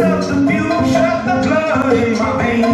of the future, the glory, my aim